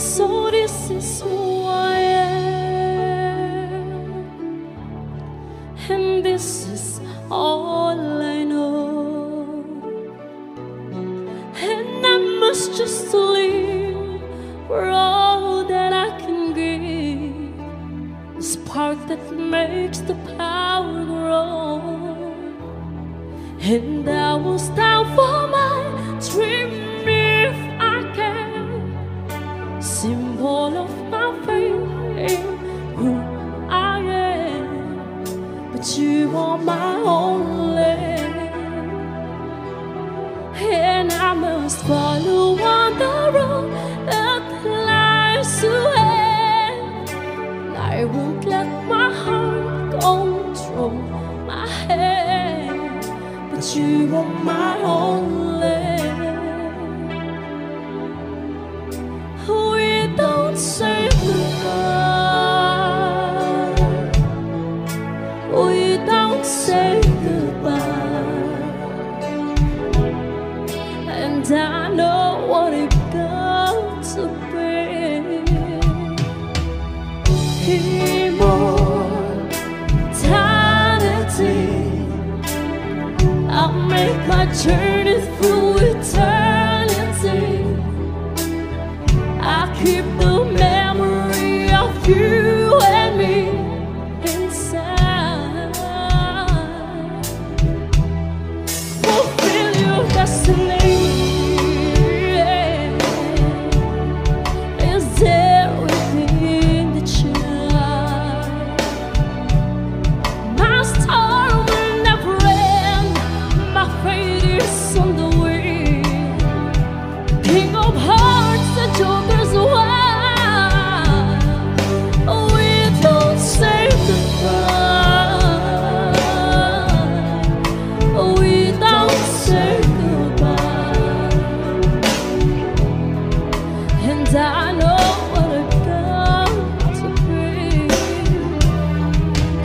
So this is who I am, and this is all I know, and I must just live for all that I can give. The spark that makes the power grow, and I will stand for my. Symbol of my faith in who I am. But you are my only. And I must follow on the road that lies ahead. I won't let my heart control my head. But you are my only. I know what it got to be. Immortality. I'll make my journey through eternity. I keep the memory of you and me inside. Fulfill your destiny.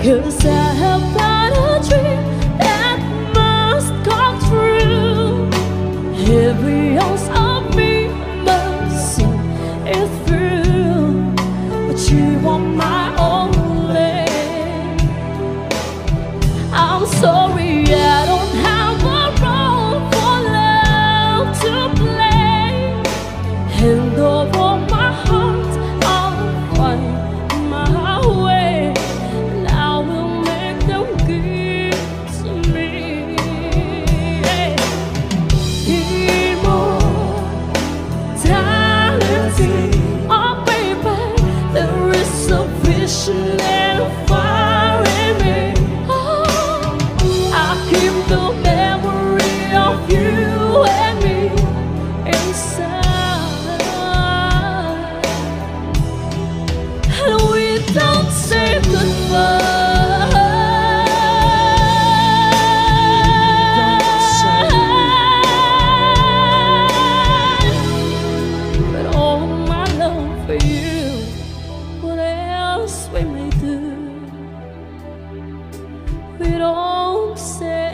cause I Bye. We don't say.